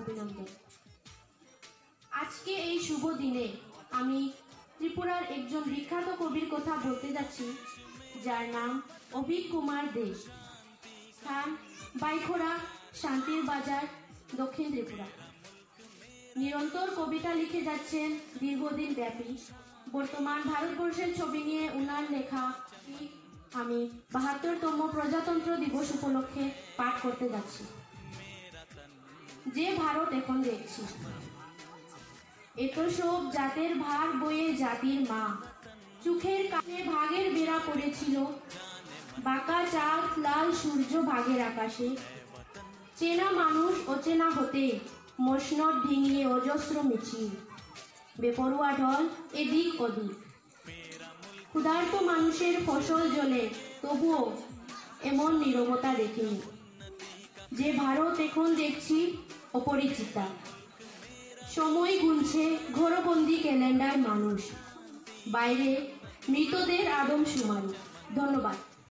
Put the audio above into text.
অভিনন্দন আজকে এই শুভ দিনে আমি ত্রিপুরার একজন বিখ্যাত কবির কথা বলতে যাচ্ছি, যার নাম অভিক কুমার দে স্থান বাইখোড়া শান্তির বাজার, দক্ষিণ ত্রিপুরা। নিরন্তর কবিতা লিখে যাচ্ছেন দীর্ঘদিন ব্যাপী। বর্তমান ভারতবর্ষের ছবি নিয়ে উনার লেখা আমি বাহাত্তরতম প্রজাতন্ত্র দিবস উপলক্ষে পাঠ করতে যাচ্ছি। যে ভারত এখন দেখছি। এত সব জাতের ভাগ বয়ে জাতির মা। চোখের কাছে ভাগের বেড়া পড়েছিল বাঁকা চাঁদ, লাল সূর্য ভাগের আকাশে। চেনা মানুষ অচেনা হতে মসনদ ডিঙিয়ে অজস্র মিছিল। বেপরোয়া ঢল এদিক ওদিক। ক্ষুধার্ত মানুষের ফসল জলে তবুও এমন নীরবতা দেখিনি। যে ভারত এখন দেখছি অপরিচিতা। সময় গুনছে ঘোরবন্দি ক্যালেন্ডার মানুষ। বাইরে মৃতদের আদম সুমারি ধন্যবাদ।